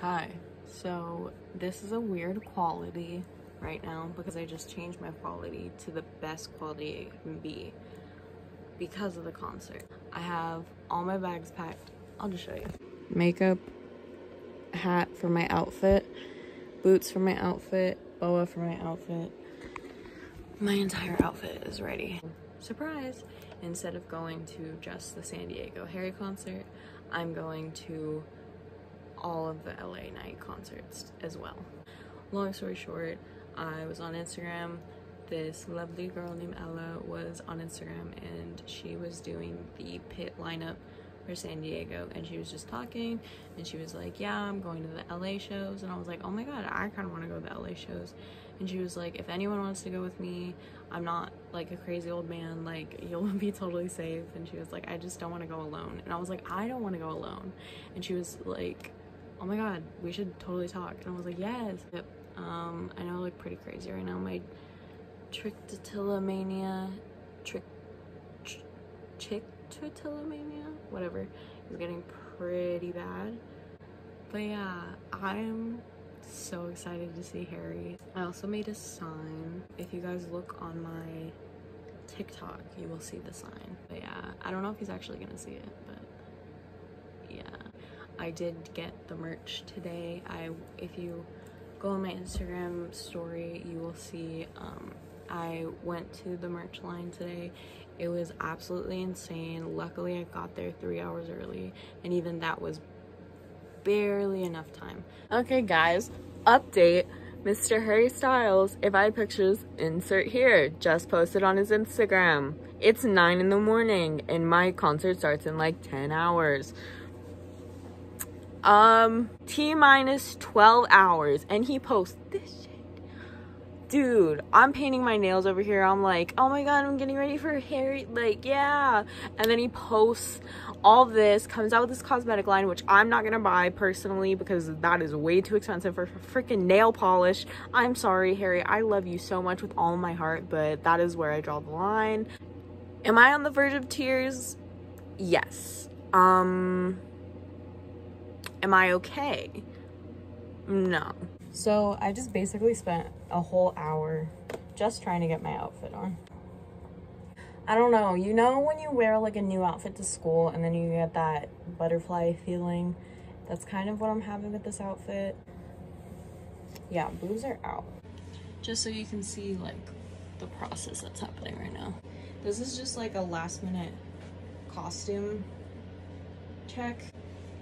Hi. So this is a weird quality right now because I just changed my quality to the best quality it can be because of the concert. I have all my bags packed. I'll just show you. Makeup, hat for my outfit, boots for my outfit, boa for my outfit. My entire outfit is ready. Surprise! Instead of going to just the San Diego Harry concert, I'm going to all of the LA night concerts as well. Long story short, I was on Instagram. This lovely girl named Ella was on Instagram and she was doing the pit lineup for San Diego and she was just talking and she was like, Yeah, I'm going to the LA shows. And I was like, Oh my god, I kind of want to go to the LA shows. And she was like, If anyone wants to go with me, I'm not like a crazy old man, like you'll be totally safe. And she was like, I just don't want to go alone. And I was like, I don't want to go alone. And she was like, oh my god we should totally talk. And i was like yes. Yep. um i know i look pretty crazy right now. My trichotillomania trick trichotillomania whatever is getting pretty bad. But yeah i'm so excited to see harry. I also made a sign. If you guys look on my tiktok you will see the sign. But yeah i don't know if he's actually gonna see it I did get the merch today. I if you go on my Instagram story, you will see um, I went to the merch line today. It was absolutely insane. Luckily, I got there three hours early, and even that was barely enough time. Okay, guys, update. Mr. Harry Styles, if I had pictures, insert here, just posted on his Instagram. It's 9 in the morning and my concert starts in like 10 hours um t minus 12 hours. And he posts this shit. Dude i'm painting my nails over here. I'm like oh my god i'm getting ready for harry like yeah. And then he posts all this comes out with this cosmetic line which i'm not gonna buy personally because that is way too expensive for freaking nail polish. I'm sorry harry. I love you so much with all my heart but that is where i draw the line. Am i on the verge of tears? Yes. Um am I okay? No. So I just basically spent a whole hour just trying to get my outfit on. I don't know, you know when you wear like a new outfit to school and then you get that butterfly feeling? That's kind of what I'm having with this outfit. Yeah, boobs are out. Just so you can see like the process that's happening right now. This is just like a last minute costume check.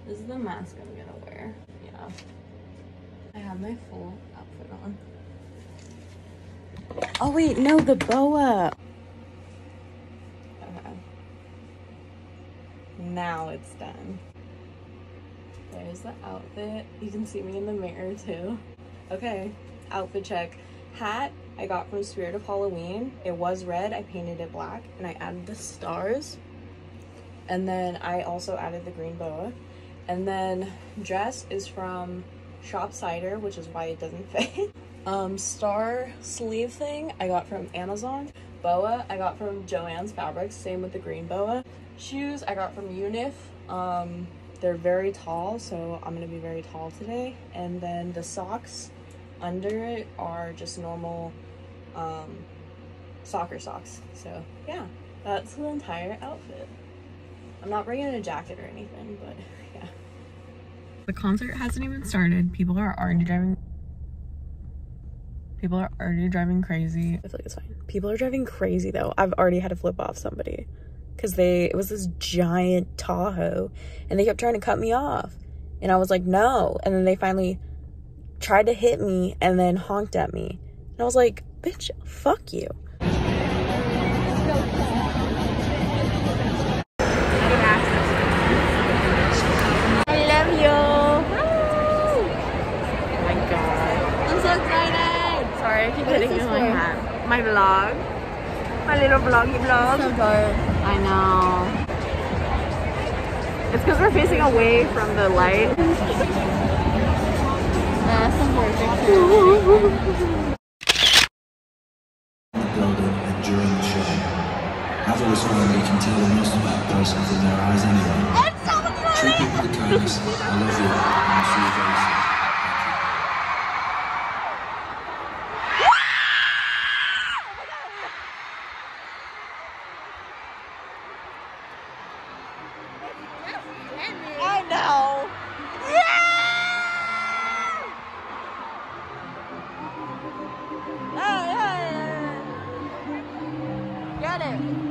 This is the mask I'm gonna wear. Yeah. I have my full outfit on. Oh wait, no, the boa. Okay. Now it's done. There's the outfit. You can see me in the mirror too. Okay, outfit check. Hat I got from Spirit of Halloween. It was red, I painted it black, and I added the stars. And then I also added the green boa. And then dress is from Shop Cider, which is why it doesn't fit. Um, star sleeve thing I got from Amazon. Boa I got from Joann's Fabrics, same with the green boa. Shoes I got from Unif. Um, they're very tall, so I'm gonna be very tall today. And then the socks under it are just normal um, soccer socks. So yeah, that's the entire outfit. I'm not bringing a jacket or anything, but. The concert hasn't even started. People are already driving. People are already driving crazy. I feel like it's fine. People are driving crazy though. I've already had to flip off somebody because they it was this giant Tahoe and they kept trying to cut me off. And I was like, no. And then they finally tried to hit me and then honked at me. And I was like, bitch, fuck you. My vlog. My little vloggy vlog. So dark. I know. It's because we're facing away from the light. That's some perfect. building and show. I've always found that you can tell the most about a person from their eyes anyway. Treat people with kindness. I love you. I'll see you very 嘞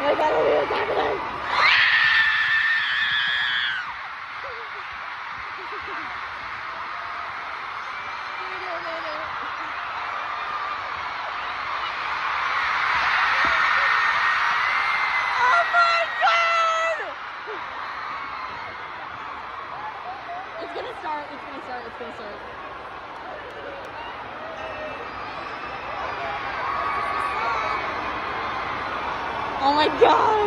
It's god!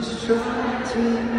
Just try to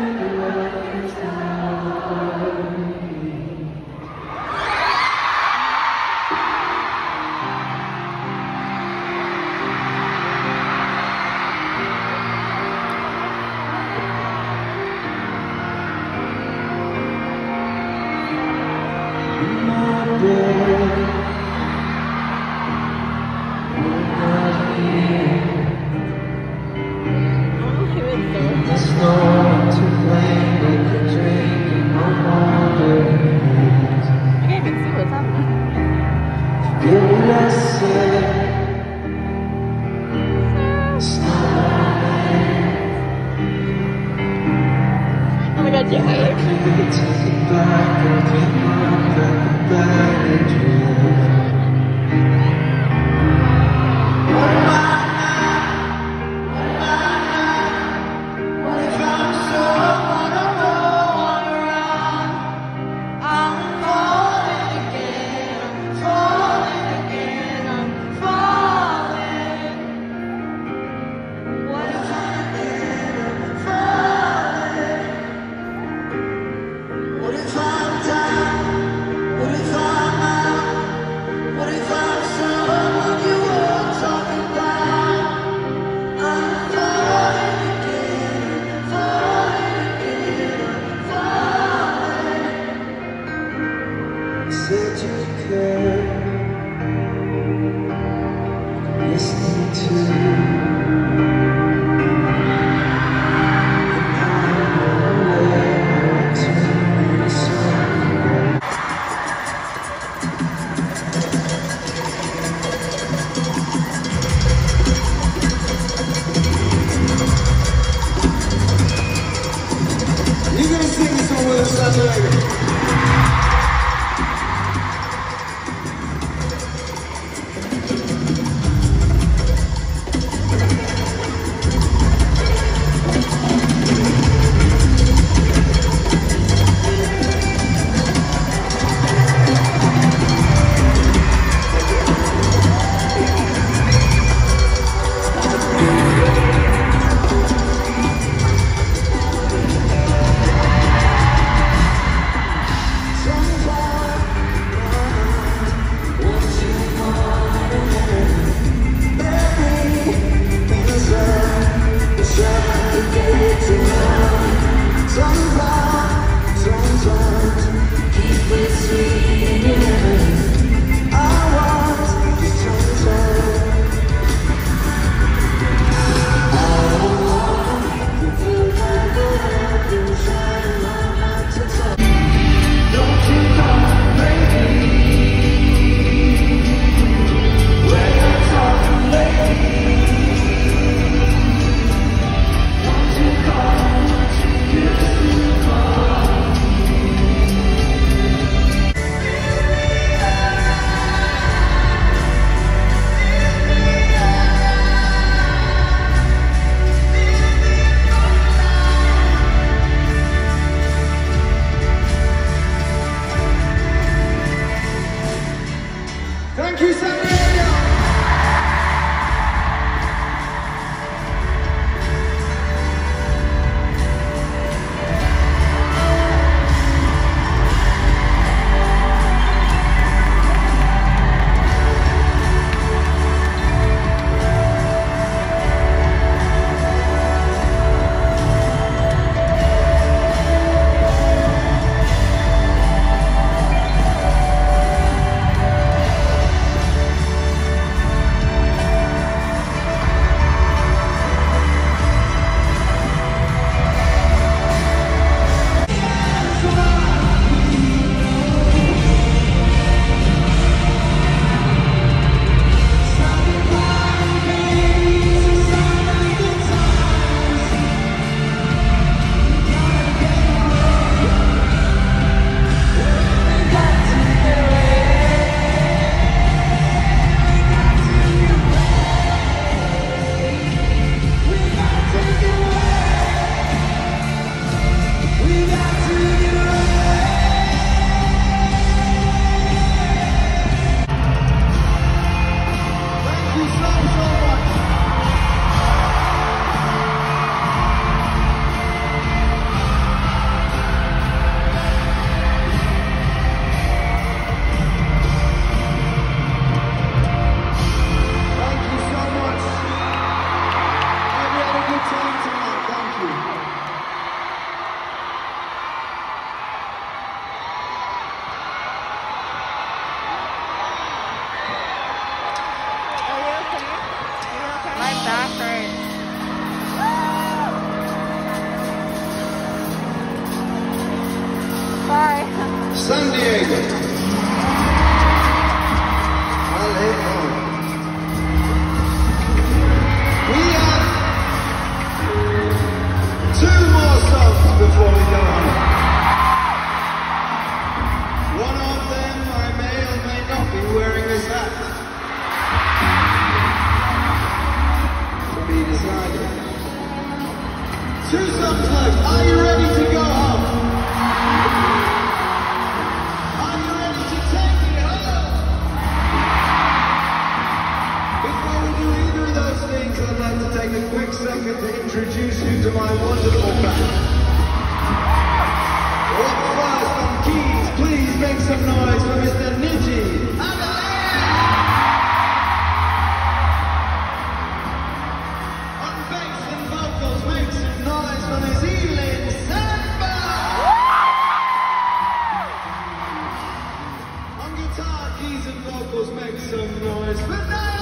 and vocals, make some noise for Niall.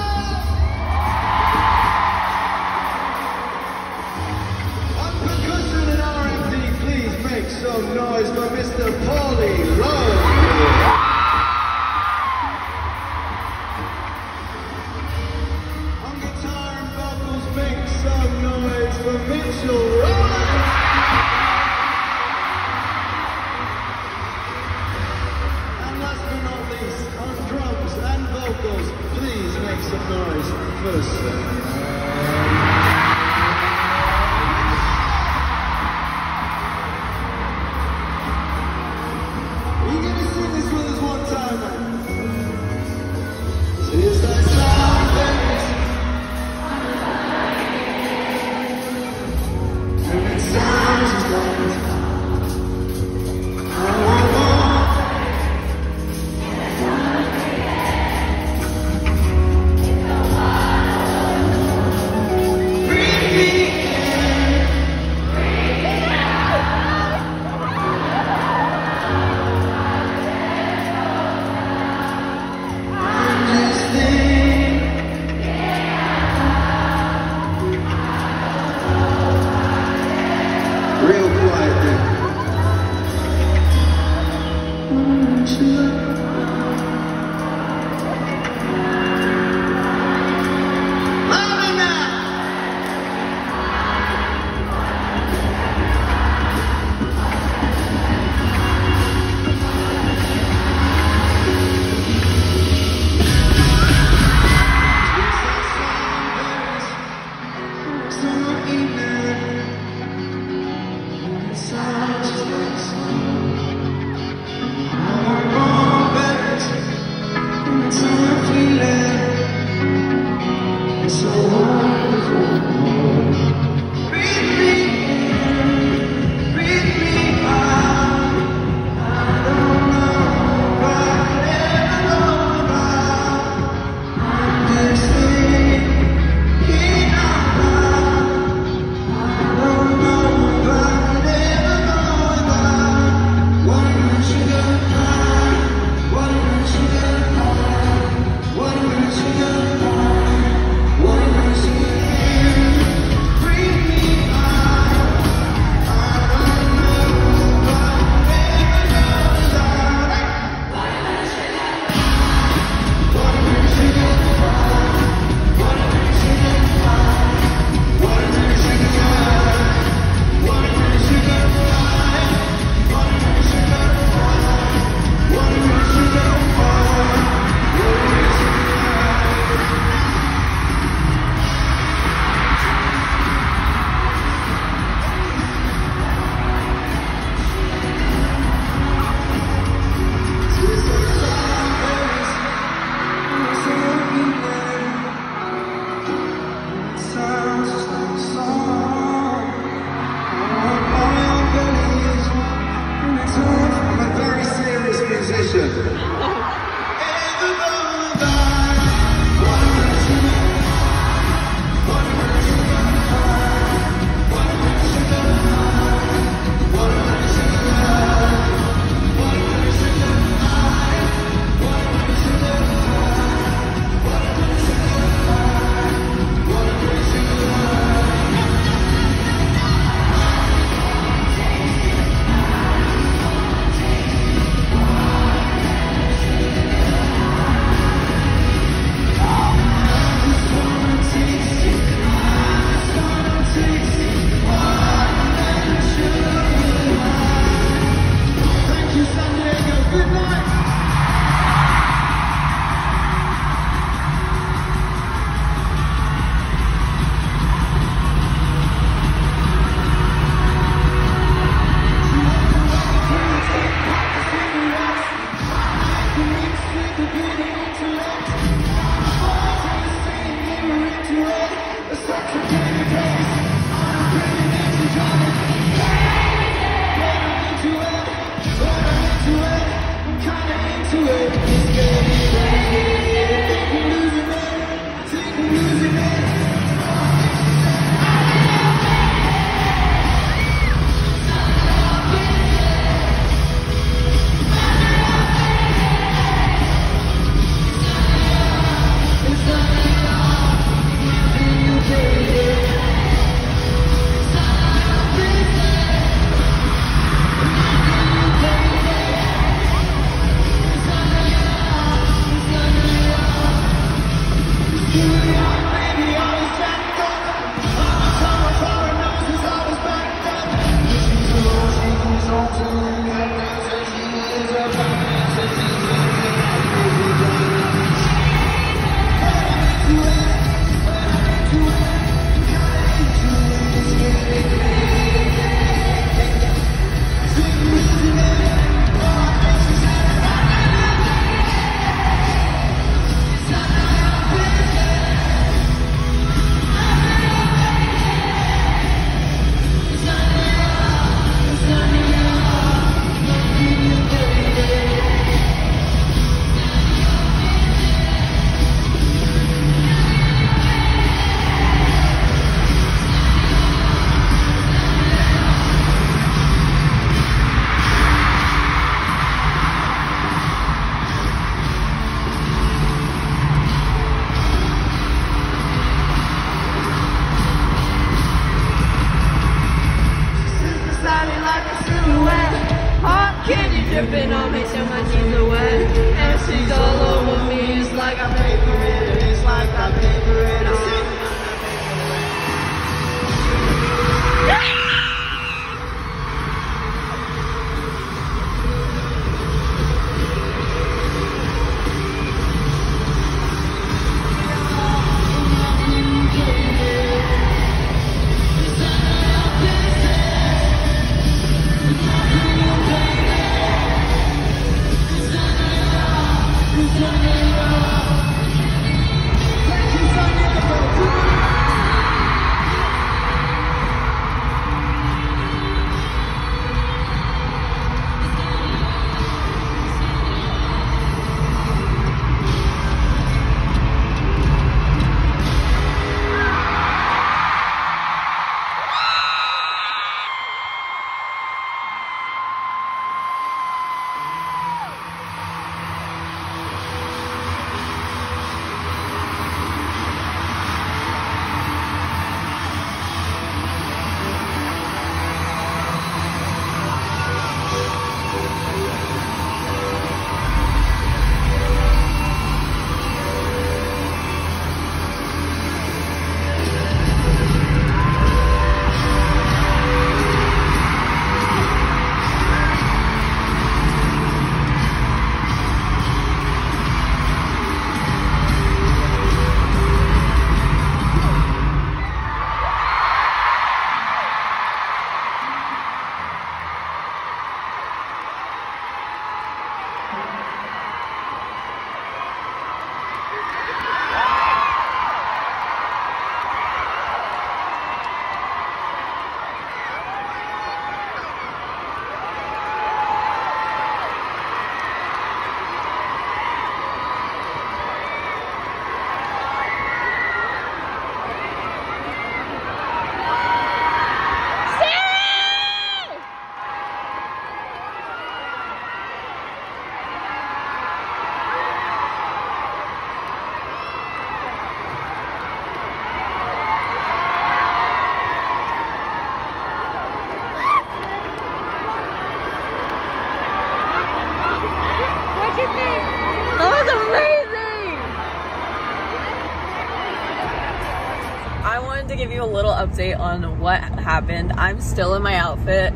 Happened. I'm still in my outfit.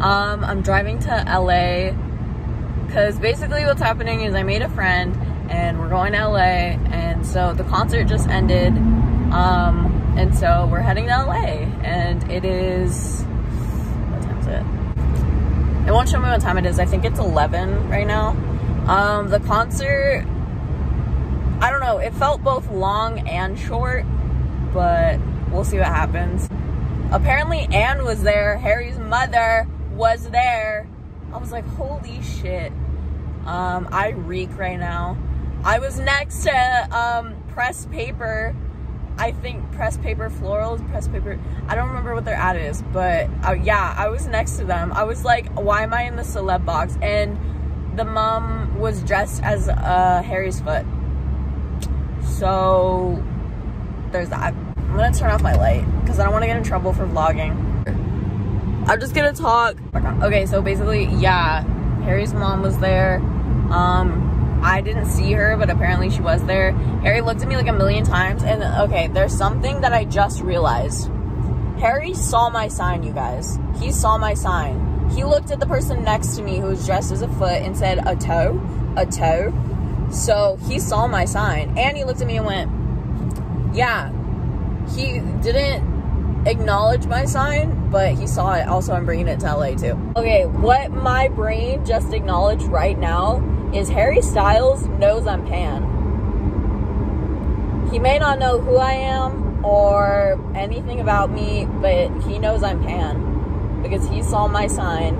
Um, I'm driving to LA because basically what's happening is I made a friend and we're going to LA, and so the concert just ended. Um, and so we're heading to LA, and it is what time is it? It won't show me what time it is. I think it's 11 right now. Um, the concert, I don't know. It felt both long and short, but we'll see what happens. Apparently, Anne was there. Harry's mother was there. I was like, holy shit. Um, I reek right now. I was next to um, Press Paper. I think Press Paper Florals, Press Paper. I don't remember what their ad is, but uh, yeah, I was next to them. I was like, why am I in the celeb box? And the mom was dressed as uh, Harry's foot. So there's that. I'm gonna turn off my light because I don't want to get in trouble for vlogging. I'm just gonna talk. Okay, so basically, yeah, Harry's mom was there. Um, I didn't see her, but apparently she was there. Harry looked at me like a million times, and okay, there's something that I just realized. Harry saw my sign, you guys. He saw my sign. He looked at the person next to me who was dressed as a foot and said, a toe, a toe. So he saw my sign, and he looked at me and went, yeah. He didn't acknowledge my sign, but he saw it. Also, I'm bringing it to LA too. Okay, what my brain just acknowledged right now is Harry Styles knows I'm Pan. He may not know who I am or anything about me, but he knows I'm Pan because he saw my sign.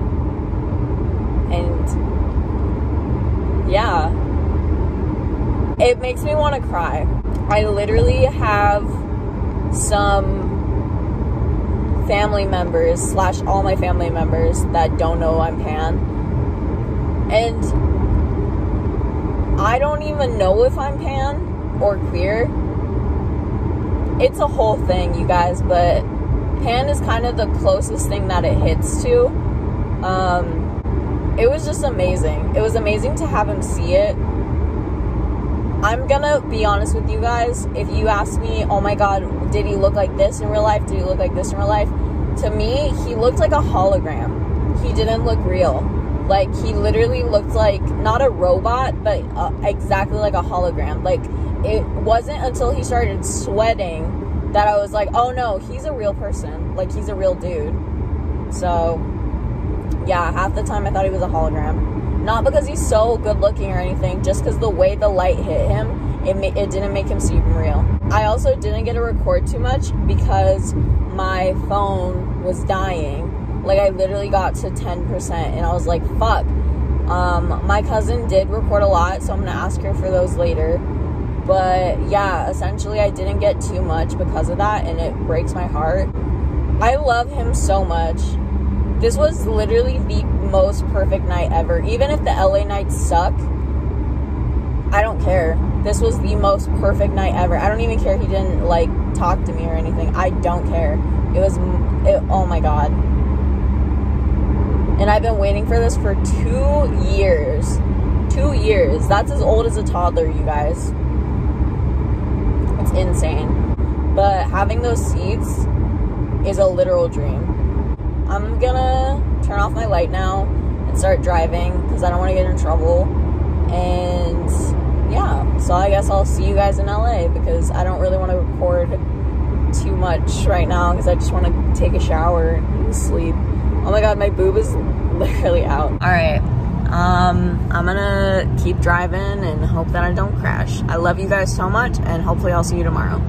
And yeah, it makes me want to cry. I literally have some family members slash all my family members that don't know I'm Pan. And I don't even know if I'm pan or queer. It's a whole thing, you guys, but pan is kind of the closest thing that it hits to. Um, it was just amazing. It was amazing to have him see it. I'm gonna be honest with you guys. If you ask me, oh my god, did he look like this in real life? Did he look like this in real life? To me, he looked like a hologram. He didn't look real. Like, he literally looked like not a robot, but uh, exactly like a hologram. Like, it wasn't until he started sweating that I was like, oh no, he's a real person. Like, he's a real dude. So, yeah, half the time I thought he was a hologram. Not because he's so good looking or anything, just because the way the light hit him, it, ma- it didn't make him seem real. I also didn't get to record too much because my phone was dying. Like, I literally got to 10%, and I was like, fuck. Um, my cousin did record a lot, so I'm gonna ask her for those later. But yeah, essentially, I didn't get too much because of that, and it breaks my heart. I love him so much. This was literally the most perfect night ever. Even if the LA nights suck, I don't care. This was the most perfect night ever. I don't even care he didn't like talk to me or anything. I don't care. It was, it, oh my god. And I've been waiting for this for two years. Two years. That's as old as a toddler, you guys. It's insane. But having those seats is a literal dream. I'm gonna turn off my light now and start driving because I don't want to get in trouble. And yeah, so I guess I'll see you guys in LA because I don't really want to record too much right now because I just want to take a shower and sleep. Oh my god, my boob is literally out. All right. Um, I'm gonna keep driving and hope that I don't crash. I love you guys so much, and hopefully, I'll see you tomorrow.